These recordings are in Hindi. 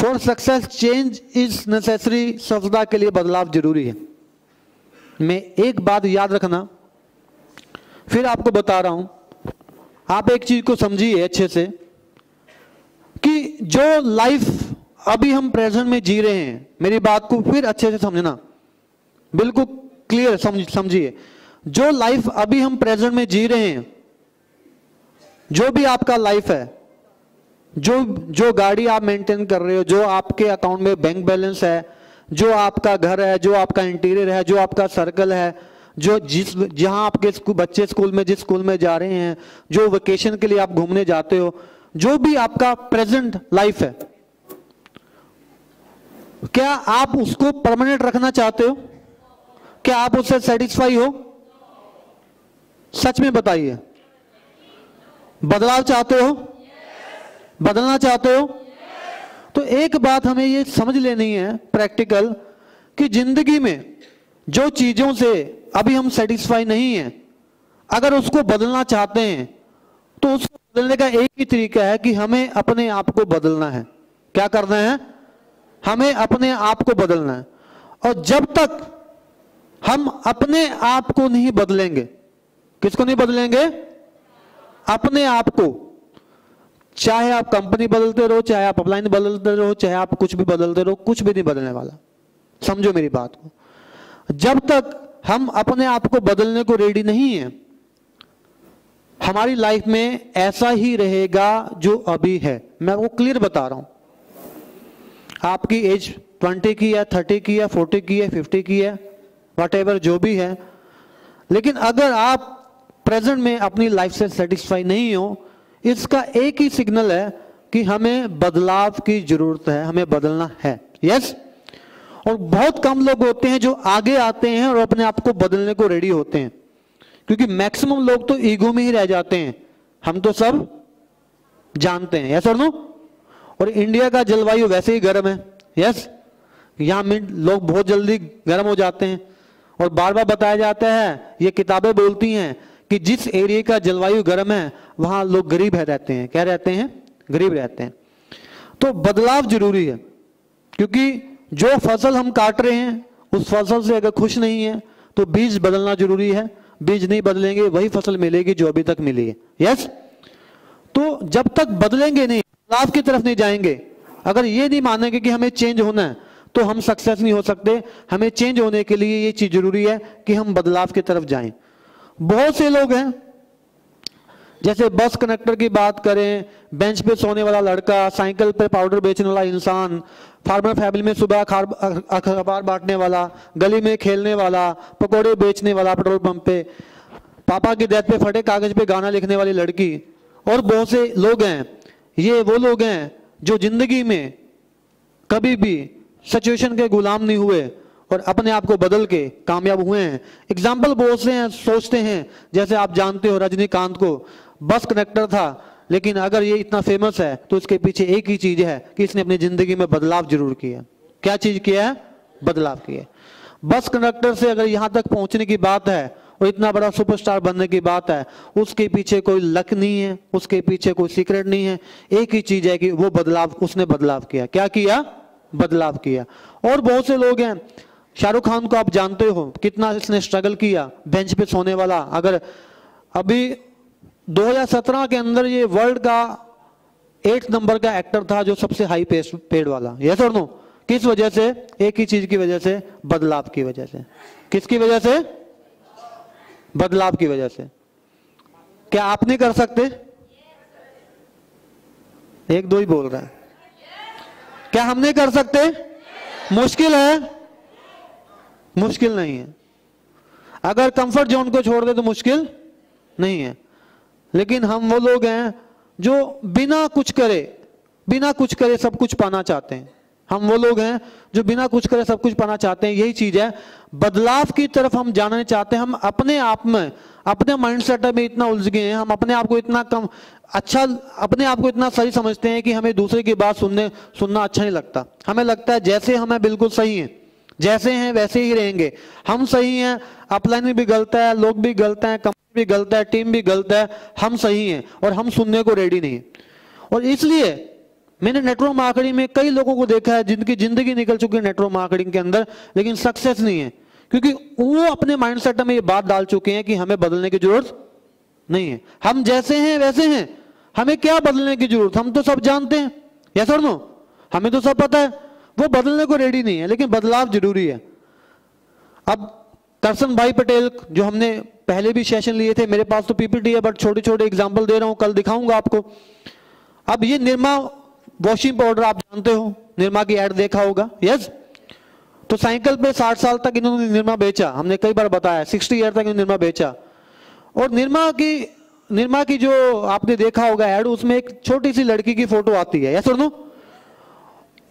For success change is necessary सफलता के लिए बदलाव ज़रूरी है। मैं एक बात याद रखना। फिर आपको बता रहा हूँ। आप एक चीज़ को समझिए अच्छे से कि जो लाइफ अभी हम प्रेजेंट में जी रहे हैं, मेरी बात को फिर अच्छे से समझना। बिल्कुल क्लियर समझ, समझिए। जो लाइफ अभी हम प्रेजेंट में जी रहे हैं, जो भी आपका लाइफ है जो जो गाड़ी आप मेंटेन कर रहे हो जो आपके अकाउंट में बैंक बैलेंस है जो आपका घर है जो आपका इंटीरियर है जो आपका सर्कल है जो जिस जहाँ आपके स्कूल, बच्चे स्कूल में जिस स्कूल में जा रहे हैं जो वेकेशन के लिए आप घूमने जाते हो जो भी आपका प्रेजेंट लाइफ है क्या आप उसको परमानेंट रखना चाहते हो? क्या आप उससे सेटिस्फाई हो? सच में बताइए। बदलाव चाहते हो? बदलना चाहते हो? तो एक बात हमें ये समझ लेनी है प्रैक्टिकल कि ज़िंदगी में जो चीज़ों से अभी हम सेटिस्फाई नहीं है, अगर उसको बदलना चाहते हैं तो उसको बदलने का एक ही तरीका है कि हमें अपने आप को बदलना है। क्या करना है? हमें अपने आप को बदलना है। और जब तक हम अपने आप को नहीं बदलेंगे, किसको नहीं बदलेंगे? अपने आप को। चाहे आप कंपनी बदलते रहो, चाहे आप अपलाइन बदलते रहो, चाहे आप कुछ भी बदलते रहो, कुछ भी नहीं बदलने वाला। समझो मेरी बात को। जब तक हम अपने आप को बदलने को रेडी नहीं है, हमारी लाइफ में ऐसा ही रहेगा जो अभी है। मैं वो क्लियर बता रहा हूँ। आपकी एज ट्वेंटी की है थर्टी की है फोर्टी की है फिफ्टी की है वट जो भी है। लेकिन अगर आप प्रेजेंट में अपनी लाइफ से सेटिस्फाई नहीं हो इसका एक ही सिग्नल है कि हमें बदलाव की ज़रूरत है, हमें बदलना है। यस और बहुत कम लोग होते हैं जो आगे आते हैं और अपने आप को बदलने को रेडी होते हैं। क्योंकि मैक्सिमम लोग तो ईगो में ही रह जाते हैं। हम तो सब जानते हैं। यस और नो और इंडिया का जलवायु वैसे ही गर्म है। यस यहाँ में लोग बहुत जल्दी गर्म हो जाते हैं। और बार बार बताया जाता है, ये किताबें बोलती हैं कि जिस एरिया का जलवायु गर्म है, वहाँ लोग गरीब है रहते हैं। क्या रहते हैं? गरीब रहते हैं। तो बदलाव ज़रूरी है, क्योंकि जो फ़सल हम काट रहे हैं, उस फ़सल से अगर खुश नहीं है तो बीज बदलना ज़रूरी है। बीज नहीं बदलेंगे, वही फ़सल मिलेगी जो अभी तक मिली है। यस तो जब तक बदलेंगे नहीं, बदलाव की तरफ़ नहीं जाएँगे, अगर ये नहीं मानेंगे कि हमें चेंज होना है तो हम सक्सेस नहीं हो सकते। हमें चेंज होने के लिए ये चीज़ ज़रूरी है कि हम बदलाव की तरफ़ जाएँ। बहुत से लोग हैं। जैसे बस कनेक्टर की बात करें बेंच पे सोने वाला लड़का साइकिल पे पाउडर बेचने वाला इंसान फार्मर फैमिली में सुबह अखबार बांटने वाला, गली में खेलने वाला, पकोड़े बेचने वाला पेट्रोल पंप पे, पापा की डेथ पे फटे कागज़ पे गाना लिखने वाली लड़की, और बहुत से लोग हैं। ये वो लोग हैं जो ज़िंदगी में कभी भी सिचुएशन के गुलाम नहीं हुए। और अपने आप को बदल के कामयाब हुए हैं। एग्ज़ाम्पल बहुत से हैं, सोचते हैं। जैसे आप जानते हो रजनीकांत को बस कनेक्टर था, लेकिन अगर ये इतना फ़ेमस है तो इसके पीछे एक ही चीज़ है कि इसने अपनी ज़िंदगी में बदलाव ज़रूर किया। क्या चीज़ किया है? बदलाव किया। बस कंडक्टर से अगर यहाँ तक पहुँचने की बात है, और इतना बड़ा सुपरस्टार बनने की बात है, उसके पीछे कोई लक नहीं है, उसके पीछे कोई सीक्रेट नहीं है। एक ही चीज़ है कि वो बदलाव, उसने बदलाव किया। क्या किया? बदलाव किया। और बहुत से लोग हैं शाहरुख खान को आप जानते हो, कितना इसने स्ट्रगल किया बेंच पे सोने वाला। अगर अभी 2017 के अंदर ये वर्ल्ड का एट नंबर का एक्टर था जो सबसे हाई पेड वाला। यस और नो किस वजह से? एक ही चीज़ की वजह से, बदलाव की वजह से। किसकी वजह से? बदलाव की वजह से। क्या आप नहीं कर सकते? एक दो ही बोल रहा है। क्या हम नहीं कर सकते? मुश्किल है। मुश्किल नहीं है। अगर कंफर्ट जोन को छोड़ दे तो मुश्किल नहीं है। लेकिन हम वो लोग हैं जो बिना कुछ करे, बिना कुछ करे सब कुछ पाना चाहते हैं। हम वो लोग हैं जो बिना कुछ करे सब कुछ पाना चाहते हैं। यही चीज़ है। बदलाव की तरफ़ हम जाना चाहते। हैं हम अपने आप में, अपने माइंड सेटअप में इतना उलझ गए हैं। हम अपने आप को इतना कम अच्छा अपने आप को इतना सही समझते हैं कि हमें दूसरे की बात सुनने, सुनना अच्छा नहीं लगता। हमें लगता है जैसे हमें बिल्कुल सही है। जैसे हैं, वैसे ही रहेंगे। हम सही हैं, अपलाइन भी गलत है, लोग भी गलत हैं कंपनी भी गलत है टीम भी गलत है, हम सही हैं और हम सुनने को रेडी नहीं और इसलिए मैंने नेटवर्क मार्केटिंग में कई लोगों को देखा है, जिनकी ज़िंदगी निकल चुकी है नेटवर्क मार्केटिंग के अंदर, लेकिन सक्सेस नहीं है। क्योंकि वो अपने माइंडसेट में ये बात डाल चुके हैं कि हमें बदलने की ज़रूरत नहीं है। हम जैसे हैं, वैसे हैं। हमें क्या बदलने की ज़रूरत? हम तो सब जानते हैं। या सर नो हमें तो सब पता है। वो बदलने को रेडी नहीं है, लेकिन बदलाव ज़रूरी है। अब करसन भाई पटेल, जो हमने पहले भी सेशन लिए थे, मेरे पास तो पीपीटी है बट छोटे छोटे एग्ज़ाम्पल दे रहा हूँ, कल दिखाऊँगा आपको। अब ये निर्मा वॉशिंग पाउडर आप जानते हो, निर्मा की एड देखा होगा। यस तो साइकिल पे 60 साल तक इन्होंने निर्मा बेचा। हमने कई बार बताया 60 ईयर तक निर्मा बेचा। और निर्मा की निर्मा की जो आपने देखा होगा एड उसमें एक छोटी सी लड़की की फ़ोटो आती है। यस और नो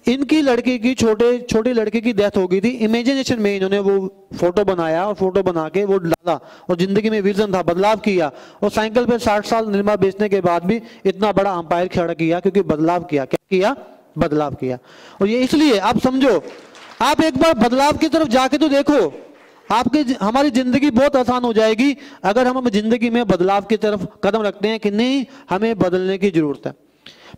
इनकी लड़की की छोटे, छोटी लड़की की डेथ हो गई थी। इमेजिनेशन में इन्होंने वो फ़ोटो बनाया और फ़ोटो बना के वो डाला और ज़िंदगी में विजन था, बदलाव किया। और साइकिल पे साठ साल निर्मा बेचने के बाद भी इतना बड़ा अंपायर खड़ा किया क्योंकि बदलाव किया। क्या किया? बदलाव किया। और ये इसलिए आप समझो, आप एक बार बदलाव की तरफ़ जाके तो देखो, आपकी हमारी ज़िंदगी बहुत आसान हो जाएगी अगर हम ज़िंदगी में बदलाव की तरफ़ कदम रखते हैं कि नहीं, हमें बदलने की ज़रूरत है।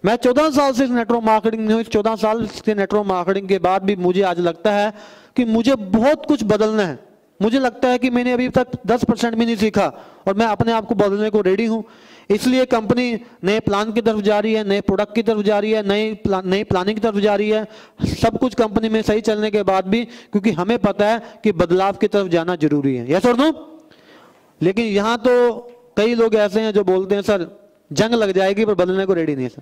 मैं चौदह साल से नेटवर्क मार्केटिंग में हूँ। चौदह साल से नेटवर्क मार्केटिंग के बाद भी मुझे आज लगता है कि मुझे बहुत कुछ बदलना है। मुझे लगता है कि मैंने अभी तक 10 परसेंट भी नहीं सीखा और मैं अपने आप को बदलने को रेडी हूँ। इसलिए कंपनी नए प्लान की तरफ़ जा रही है, नए प्रोडक्ट की तरफ़ जा रही है नई प्लान नई प्लानिंग की तरफ़ जा रही है। सब कुछ कंपनी में सही चलने के बाद भी, क्योंकि हमें पता है कि बदलाव की तरफ़ जाना ज़रूरी है। यस और नो लेकिन यहाँ तो कई लोग ऐसे हैं जो बोलते हैं, सर, जंग लग जाएगी पर बदलने को रेडी नहीं है, सर।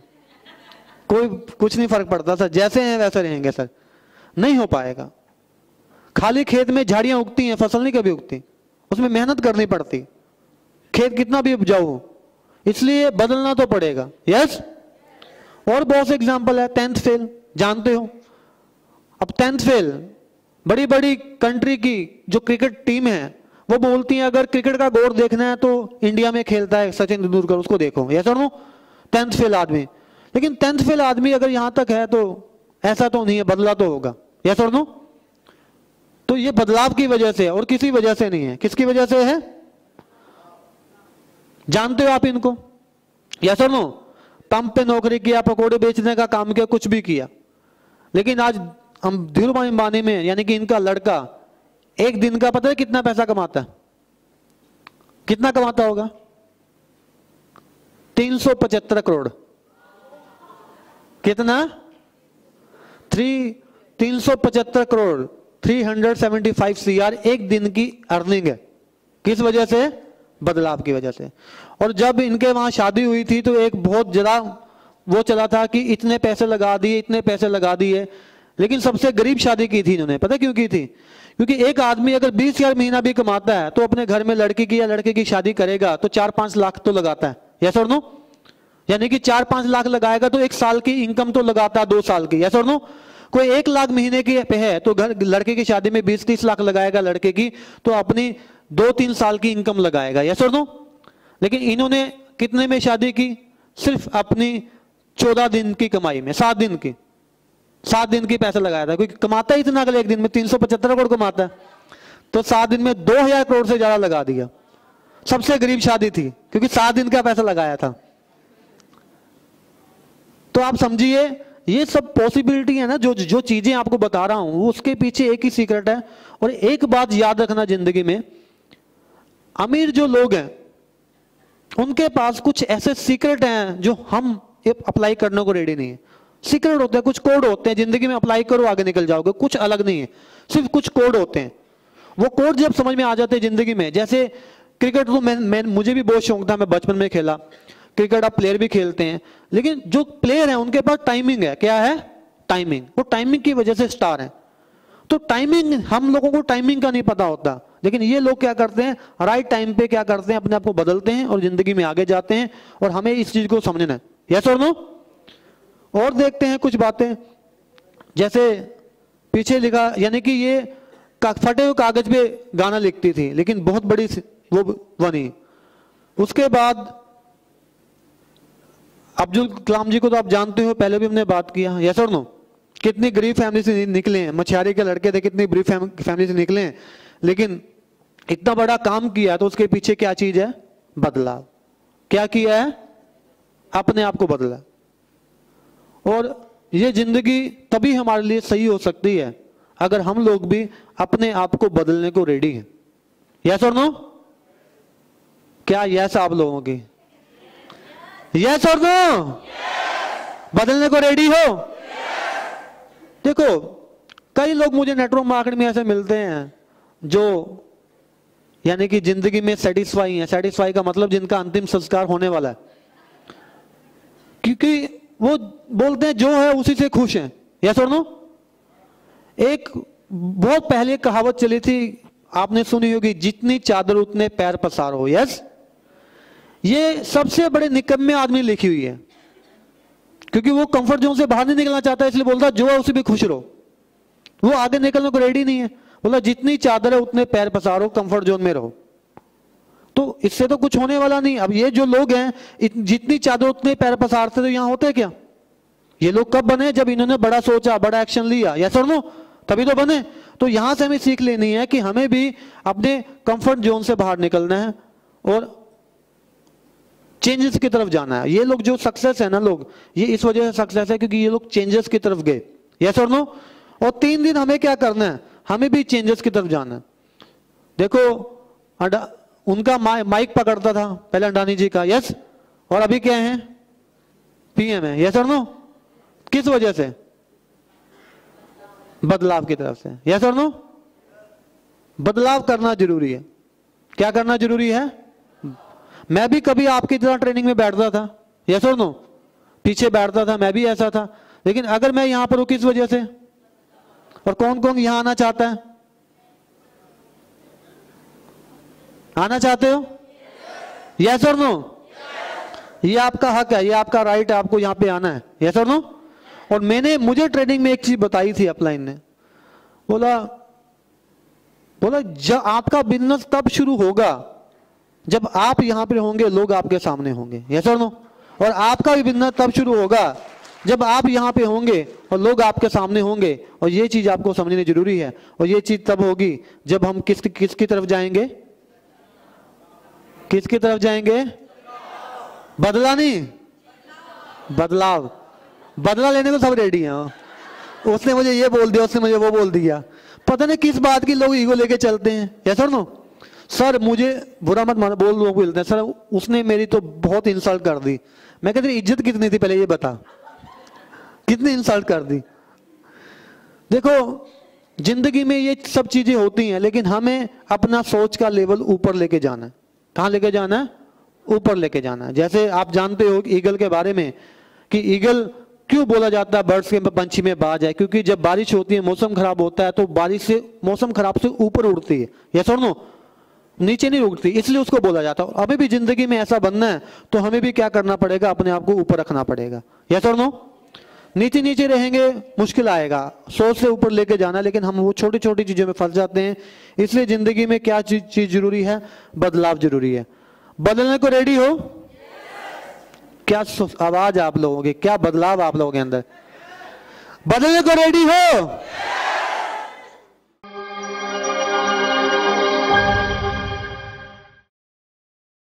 कोई कुछ नहीं फ़र्क पड़ता सर। जैसे हैं वैसे रहेंगे सर। नहीं हो पाएगा। खाली खेत में झाड़ियाँ उगती हैं, फ़सल नहीं कभी उगती। उसमें मेहनत करनी पड़ती। खेत कितना भी उपजाऊ हो। इसलिए बदलना तो पड़ेगा। यस और बहुत से एग्ज़ाम्पल है। टेंथ फेल जानते हो? अब टेंथ फेल बड़ी बड़ी कंट्री की जो क्रिकेट टीम है, वो बोलती है, अगर क्रिकेट का गौर देखना है तो इंडिया में खेलता है सचिन तेंदुलकर, उसको देखो। यस और नो टेंथ फेल आदमी। लेकिन टेंथ फेल आदमी अगर यहाँ तक है तो ऐसा तो नहीं है, बदला तो होगा। यस और नो तो ये बदलाव की वजह से और किसी वजह से नहीं है। किसकी वजह से है? जानते हो आप इनको? या और नो पंप पे नौकरी किया, पकोड़े बेचने का काम किया, कुछ भी किया। लेकिन आज हम धीरू अंबानी में, यानी कि इनका लड़का, एक दिन का पता है कितना पैसा कमाता है? कितना कमाता होगा? तीन सौ पचहत्तर करोड़। कितना? थ्री, तीन सौ पचहत्तर crore, three hundred seventy five C R एक दिन की अर्निंग है। किस वजह से? बदलाव की वजह से। और जब इनके वहाँ शादी हुई थी तो एक बहुत ज़्यादा वो चला था कि इतने पैसे लगा दिए, इतने पैसे लगा दिए। लेकिन सबसे गरीब शादी की थी इन्होंने। पता क्यों की थी? क्योंकि एक आदमी अगर बीस हज़ार महीना भी कमाता है तो अपने घर में लड़की की या लड़के की शादी करेगा तो चार पाँच लाख तो लगाता है। यस और नो यानी कि चार पाँच लाख लगाएगा तो एक साल की इनकम तो लगाता दो साल की। या नो कोई एक लाख महीने की पे है तो घर, लड़के की शादी में बीस तीस लाख लगाएगा लड़के की तो अपनी दो तीन साल की इनकम लगाएगा। या नो लेकिन इन्होंने कितने में शादी की? सिर्फ़ अपनी चौदह दिन की कमाई में, सात दिन की। सात दिन की पैसा लगाया था क्योंकि कमाता ही इतना अगले एक दिन में, तीन सौ पचहत्तर करोड़ कमाता है। तो सात दिन में दो हज़ार करोड़ से ज़्यादा लगा दिया। सबसे गरीब शादी थी, क्योंकि सात दिन का पैसा लगाया था। तो आप समझिए ये सब पॉसिबिलिटी है ना जो जो चीज़ें आपको बता रहा हूँ उसके पीछे एक ही सीक्रेट है। और एक बात याद रखना ज़िंदगी में अमीर जो लोग हैं उनके पास कुछ ऐसे सीक्रेट हैं जो हम अप्लाई करने को रेडी नहीं है। सीक्रेट होते हैं कुछ कोड होते हैं ज़िंदगी में अप्लाई करो आगे निकल जाओगे कुछ अलग नहीं है। सिर्फ़ कुछ कोड होते हैं। वो कोड जब समझ में आ जाते हैं ज़िंदगी में जैसे क्रिकेट तो मैं, मैं मुझे भी बहुत शौक था मैं बचपन में खेला। क्रिकेट आप प्लेयर भी खेलते हैं, लेकिन जो प्लेयर है, उनके पास टाइमिंग है। क्या है? टाइमिंग वो टाइमिंग की वजह से स्टार है। तो टाइमिंग हम लोगों को टाइमिंग का नहीं पता होता। लेकिन ये लोग क्या करते हैं? राइट टाइम पे क्या करते हैं? अपने आप को बदलते हैं और ज़िंदगी में आगे जाते हैं और हमें इस चीज़ को समझना है। यस और नो और देखते हैं कुछ बातें। जैसे पीछे लिखा, यानी कि ये फटे हुए कागज़ पे गाना लिखती थी, लेकिन बहुत बड़ी वो बनी। उसके बाद अब्दुल कलाम जी को तो आप जानते हो, पहले भी हमने बात किया। यस और नो कितनी गरीब फैमिली से निकले हैं? मछियारी के लड़के थे, कितनी गरीब फैमिली से निकले हैं? लेकिन इतना बड़ा काम किया तो उसके पीछे क्या चीज़ है? बदलाव। क्या किया है? अपने आप को बदला। और ये ज़िंदगी तभी हमारे लिए सही हो सकती है, अगर हम लोग भी अपने आप को बदलने को रेडी हैं। यस और नो क्या यस आप लोगों की? यस और नो बदलने को रेडी हो? देखो कई लोग मुझे नेटवर्क मार्केट में ऐसे मिलते हैं जो यानी कि ज़िंदगी में सेटिस्फाई है। सेटिस्फाई का मतलब जिनका अंतिम संस्कार होने वाला है। क्योंकि वो बोलते हैं जो है उसी से खुश हैं। यस और नो एक बहुत पहले कहावत चली थी आपने सुनी होगी जितनी चादर उतने पैर पसार हो। यस ये सबसे बड़े निकम्मे आदमी लिखी हुई है। क्योंकि वो कंफर्ट जोन से बाहर नहीं निकलना चाहता है इसलिए बोलता, जो है उसी भी खुश रहो। वो आगे निकलने को रेडी नहीं है। बोला, जितनी चादर है, उतने पैर पसारो कंफर्ट जोन में रहो। तो इससे तो कुछ होने वाला नहीं। अब ये जो लोग हैं जितनी चादर उतने पैर पसारते तो यहाँ होते क्या? ये लोग कब बने? जब इन्होंने बड़ा सोचा, बड़ा एक्शन लिया। या सर नो तभी तो बने। तो यहाँ से हमें सीख लेनी है कि हमें भी अपने कंफर्ट जोन से बाहर निकलना है और चेंजेस की तरफ़ जाना है। ये लोग जो सक्सेस है ना लोग, ये इस वजह से सक्सेस है क्योंकि ये लोग चेंजेस की तरफ़ गए। यस और नो और तीन दिन हमें क्या करना है? हमें भी चेंजेस की तरफ़ जाना है। देखो उनका माइक पकड़ता था, पहले अंडानी जी का। यस और अभी क्या है? पीएम है। यस और नो किस वजह से? बदलाव की तरफ़ से। यस और नो बदलाव करना ज़रूरी है। क्या करना ज़रूरी है? मैं भी कभी आपकी तरह ट्रेनिंग में बैठता था। यस और नो पीछे बैठता था, मैं भी ऐसा था। लेकिन अगर मैं यहाँ पर हूँ, किस वजह से? और कौन कौन यहाँ आना चाहता है? आना चाहते हो? यस और नो ये आपका हक है, ये आपका राइट है, आपको यहाँ पे आना है। यस और नो और मैंने, मुझे ट्रेनिंग में एक चीज़ बताई थी अपलाइन ने। बोला बोला, जब आपका बिज़नेस तब शुरू होगा जब आप यहाँ पर होंगे, लोग आपके सामने होंगे। यस और नो और आपका भी बिज़नेस तब शुरू होगा जब आप यहाँ पे होंगे और लोग आपके सामने होंगे। और ये चीज़ आपको समझनी ज़रूरी है। और ये चीज़ तब होगी जब हम किस, किसकी तरफ़ जाएँगे? किसकी तरफ़ जाएँगे? बदला नहीं। बदलाव। बदला लेने को सब रेडी हैं। उसने मुझे ये बोल दिया, उसने मुझे वो बोल दिया। पता नहीं किस बात की लोग ईगो लेके चलते हैं। या सर नो सर मुझे बुरा मत मान, बोल लोग बोलते हैं सर उसने मेरी तो बहुत इंसल्ट कर दी। मैं कहती इज़्ज़त कितनी थी पहले ये बता। कितनी इंसल्ट कर दी। देखो, ज़िंदगी में ये सब चीज़ें होती हैं, लेकिन हमें अपना सोच का लेवल ऊपर लेके जाना है। कहाँ लेके जाना है? ऊपर लेके जाना है। जैसे आप जानते हो ईगल के बारे में कि ईगल क्यों बोला जाता है, बर्ड्स के पंछी में बाज है? क्योंकि जब बारिश होती है, मौसम खराब होता है तो बारिश से, मौसम खराब से ऊपर उड़ती है। या सुन नीचे नहीं उड़ती इसलिए उसको बोला जाता है। अभी भी ज़िंदगी में ऐसा बनना है तो हमें भी क्या करना पड़ेगा? अपने आप को ऊपर रखना पड़ेगा। या सुन नो नीचे नीचे रहेंगे, मुश्किल आएगा। सोच से ऊपर लेके जाना, लेकिन हम वो छोटी छोटी चीज़ों में फंस जाते हैं। इसलिए ज़िंदगी में क्या चीज़ चीज़ ज़रूरी है? बदलाव ज़रूरी है। बदलने को रेडी हो? क्या आवाज़ आप लोगों की, क्या बदलाव आप लोगों के अंदर? बदलने को रेडी हो?